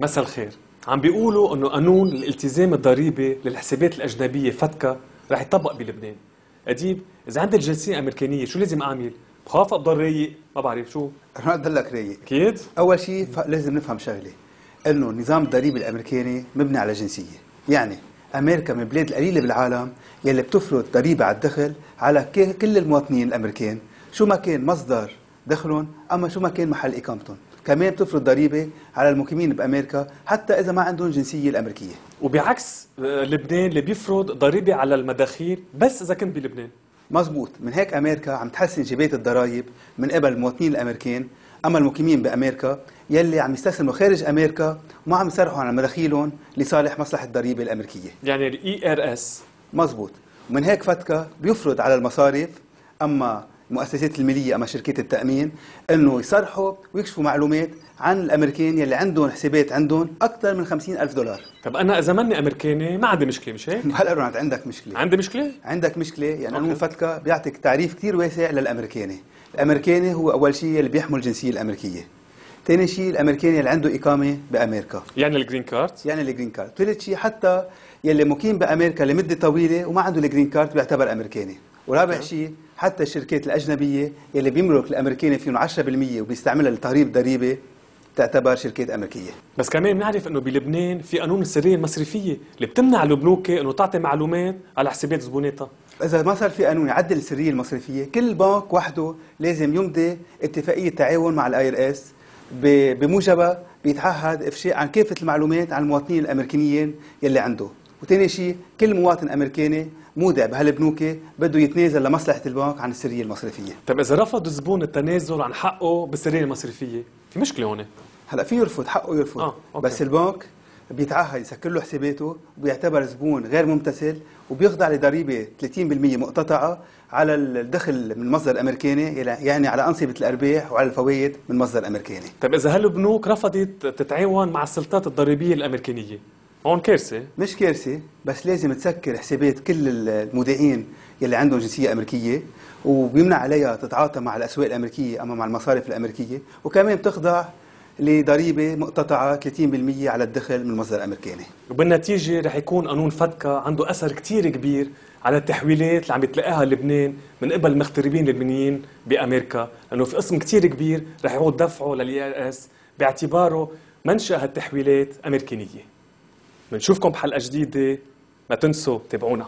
مساء الخير. عم بيقولوا إنه قانون الالتزام الضريبي للحسابات الأجنبية فتكا رح يطبق بلبنان. أديب إذا عندي الجنسيه الامريكانيه شو لازم أعمل؟ بخاف ابضل رايق؟ ما بعرف شو. رح اضلك رايق. أكيد. أول شيء لازم نفهم شغلة. إنه النظام الضريبي الأمريكاني مبني على جنسية. يعني أمريكا من البلاد القليلة بالعالم يلي بتفرض ضريبة على الدخل على كل المواطنين الأمريكان. شو ما كان مصدر دخلهم أما شو ما كان محل إقامتهم. كمان بتفرض ضريبة على المقيمين بأمريكا حتى إذا ما عندهم جنسية الأمريكية. وبعكس آه، لبنان اللي بيفرض ضريبة على المداخيل بس إذا كنت بلبنان. مزبوط. من هيك أمريكا عم تحسن جبايه الضرائب من قبل المواطنين الامريكان أما المقيمين بأمريكا يلي عم يستثمروا خارج أمريكا وما عم يصرحوا على مداخيلهم لصالح مصلحة الضريبة الأمريكية. يعني ال IRS مزبوط. ومن هيك FATCA بيفرض على المصارف. أما المؤسسات الماليه أما شركات التأمين إنه يصرحوا ويكشفوا معلومات عن الأمريكان يلي عندهم حسابات عندهم أكثر من 50 ألف دولار. طب أنا إذا ماني أمريكاني ما عندي مشكلة مش هيك؟ هلا رونالد عندك مشكلة. عندي مشكلة؟ عندك مشكلة يعني أوكي. قانون FATCA بيعطيك تعريف كتير واسع للأمريكاني. الأمريكاني هو أول شيء اللي بيحمل الجنسية الأمريكية. ثاني شيء الأمريكاني اللي عنده إقامة بأمريكا. يعني ال green card يعني ال green card ثالث شيء حتى يلي مقيم بأمريكا لمدة طويلة وما عنده ال green card بيعتبر أمريكاني. ورابع. شيء حتى الشركات الأجنبية يلي بيملك الأمريكاني فيهم 10% وبيستعملها لتهريب ضريبة تعتبر شركات أمريكية. بس كمان بنعرف إنه بلبنان في قانون السريه المصرفيه اللي بتمنع البنوك إنه تعطي معلومات على حسابات زبوناتها. إذا ما صار في قانون يعدل السرية المصرفية كل بنك وحده لازم يمضي اتفاقية تعاون مع ال IRS بموجبها بيتعهد إفشاء عن كافة المعلومات عن المواطنين الامريكانيين يلي عنده. وثاني شيء كل مواطن أمريكاني مودع بهالبنوك بده يتنازل لمصلحة البنك عن السرية المصرفية. طب إذا رفض الزبون التنازل عن حقه بالسرية المصرفية في مشكلة هون؟ هلا في يرفض حقه يرفض. آه، أوكي. بس البنك بيتعهد يسكر له حساباته وبيعتبر زبون غير ممتثل وبيخضع لضريبة 30% مقتطعة على الدخل من مصدر أمريكاني يعني على أنصبة الأرباح وعلى الفوائد من مصدر أمريكاني. طب إذا هالبنوك رفضت تتعاون مع السلطات الضريبية الأمريكانية هون كارثة. مش كارثة بس لازم تسكر حسابات كل المودعين يلي عندهم جنسية أمريكية وبيمنع عليها تتعاطى مع الأسواق الأمريكية أما مع المصارف الأمريكية وكمان بتخضع لضريبة مقتطعة 30% على الدخل من مصدر امريكاني وبالنتيجة رح يكون قانون فتكا عنده أثر كتير كبير على التحويلات اللي عم يتلقاها لبنان من قبل المغتربين اللبنانيين بأمريكا لأنه في قسم كتير كبير رح يعود دفعه لل IRS باعتباره منشأ هالتحويلات أمريكانية. بنشوفكم بحلقة جديدة. ما تنسوا تابعونا